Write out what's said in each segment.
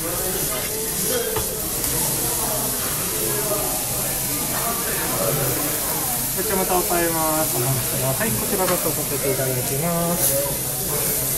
こちらまたおさえます。お待ちください。こちらだとさせていただきます。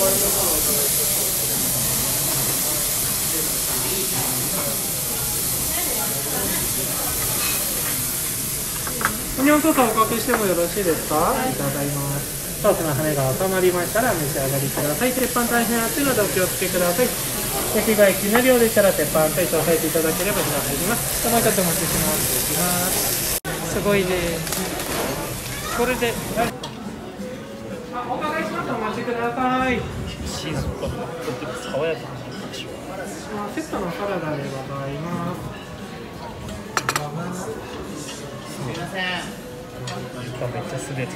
オニオンソースおかけしてもよろしいですか、はい、いただきます。ソースの羽が収まりましたら召し上がりください。鉄板大変熱いのでお気をつけください。焼きがい気なるようでしたら鉄板と一緒に押さえていただければ火が入ります。もう一回お待ちします。すごいね。これであお伺いしますお待ちくださいチーズとかとっても爽やかな味あセットのサラダでございますがめっちゃ滑る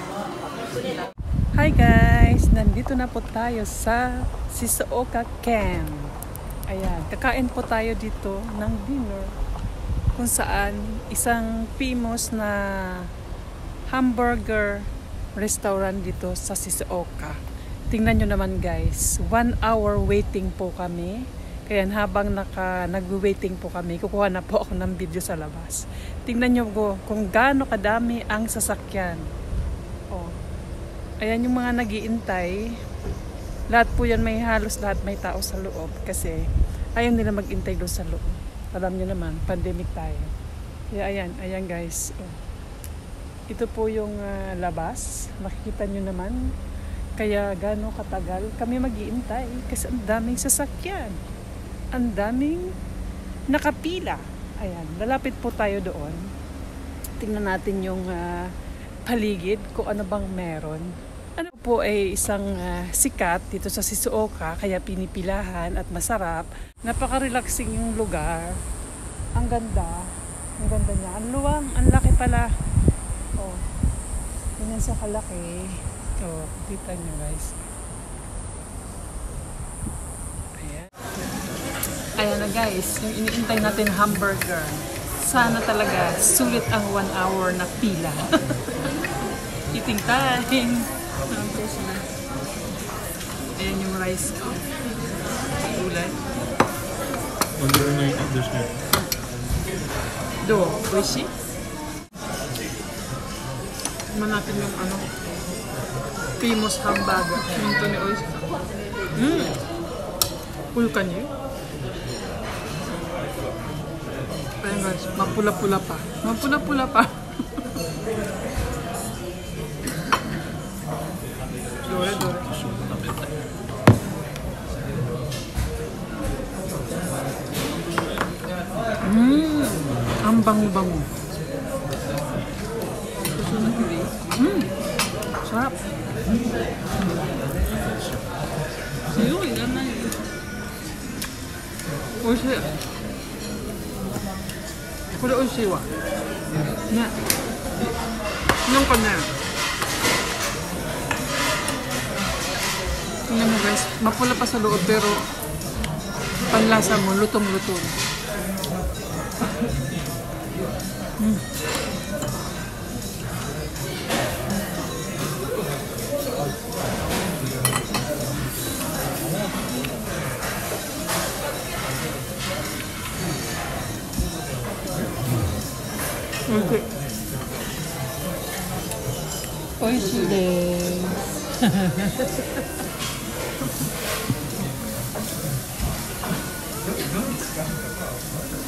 Hi guys! Nandito na po tayo sa Sisooka Camp. Ayan, kakain po tayo dito ng dinner kung saan isang famous na hamburger restaurant dito sa Sisooka. Tingnan nyo naman guys, one hour waiting po kami. Kaya habang naka, nag-waiting po kami, kukuha na po ako ng video sa labas. Tingnan nyo po kung gaano kadami ang sasakyan. Oh. Ayan yung mga nagiintay. Lahat po yan may halos lahat may tao sa loob kasi ayaw nila magintay doon sa loob. Alam nyo naman, pandemic tayo. Kaya ayan, ayan guys. Oh. Ito po yung ah, labas. Makikita nyo naman. Kaya gano'ng katagal kami mag-iintay kasi ang daming sasakyan. Ang daming nakapila. Ayan, lalapit po tayo doon. Tingnan natin yung ah, paligid kung ano bang meron. Ano po ay isang ah, sikat dito sa Sisuoka kaya pinipilahan at masarap. Napaka-relaxing yung lugar. Ang ganda. Ang ganda niya. Ang luwang, ang laki pala ganyan sa kalaki. Ito, kita nyo guys. Ayan. Ayan na guys, yung iniintay natin hamburger. Sana talaga sulit ang one hour na pila. Eating time. Ayan yung rice ko. Gulay. Wonder na yung understand. Do, oishi? Tikman natin yung ano, famous hamburger. Minto ni Oyster. Mmm! Pulka niyo. Ayan guys, mapula-pula pa. Mapula-pula pa. dore, dore. Mmm! Ang bango-bango. Sarap. Sayo, ilan na yun. Oishi. これ美味しいわ。ね。なんかね。Tingnan mo guys, mapula pa sa loob pero panlasa mo, lutong-lutong. Okay. 美味しいです。